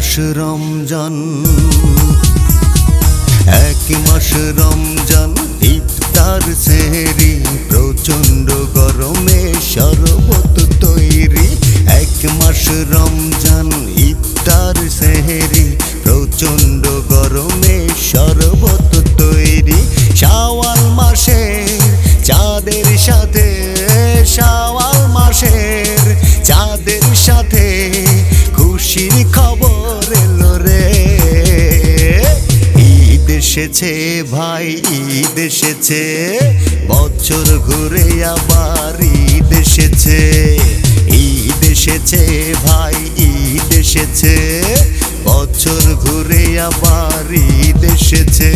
মাস রমজান। এক মাস রমজান, ইফতার, সেহরি প্রচণ্ড গরমে শরবত তৈরি। এক মাস রমজান, ইফতার, সেহরি প্রচণ্ড গরমে শরবত তৈরি। শাওয়াল মাসে চাঁদের সাথে এসেছে ভাই, ঈদ এসেছে। বছর ঘুরে আবার ঈদ এসেছে। ঈদ এসেছে ভাই, ঈদ এসেছে। বছর ঘুরে আবার ঈদ এসেছে।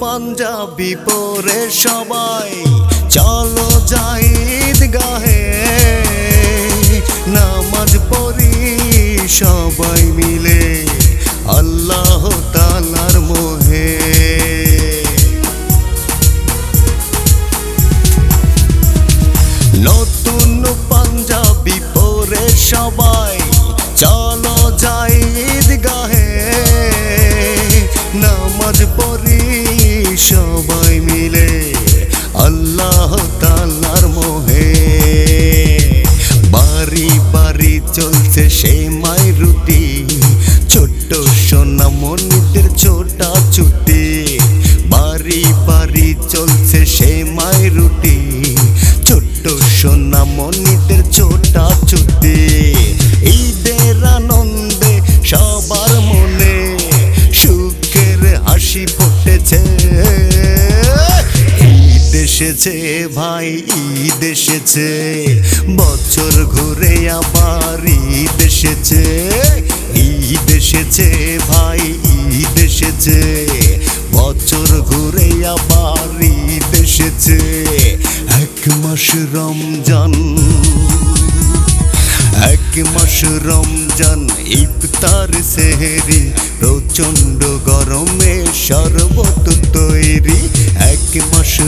পাঞ্জাবি পরে সবাই চলো যাই গাহে নামাজ পড়ি সবাই নামাজ সবাই মিলে আল্লাহ তালার মোহে। বাড়ি বাড়ি চলছে সেই মাই রুটি ছোট্ট সোনা মনিদের ছোটা ছুটি। বাড়ি বাড়ি চলছে সেই মাই রুটি এসেছে, ভাই, ঈদ এসেছে। বছর ঘুরে আবার ঈদ এসেছে। ঈদ এসেছে, ভাই, ঈদ এসেছে। বছর ঘুরে আবার ঈদ এসেছে। এক মাস রমজান, এক মাস রমজান, ইফতার সেহরি প্রচণ্ড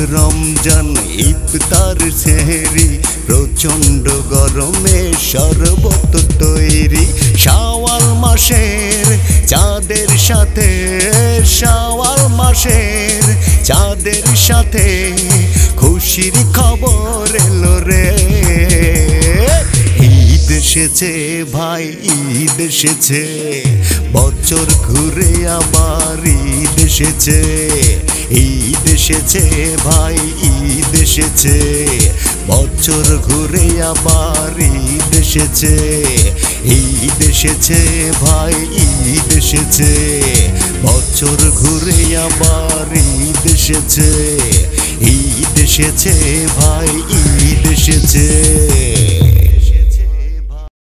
রমজান, ইফতার, সেহরি প্রচণ্ড গরমে শরবত তৈরি। শাওয়াল মাসের চাঁদের সাথে, শাওয়াল মাসের চাঁদের সাথে খুশির খবর এলো রে। ঈদ এসেছে ভাই, ঈদ এসেছে। বছর ঘুরে আবার ঈদ এসেছে। ঈদ এসেছে, ভাই, ঈদ এসেছে। বছর ঘুরে আবার ঈদ এসেছে। ঈদ এসেছে, ভাই, ঈদ এসেছে। বছর ঘুরে আবার ঈদ এসেছে। ঈদ এসেছে, ভাই, ঈদ এসেছে।